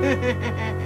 嘿嘿嘿嘿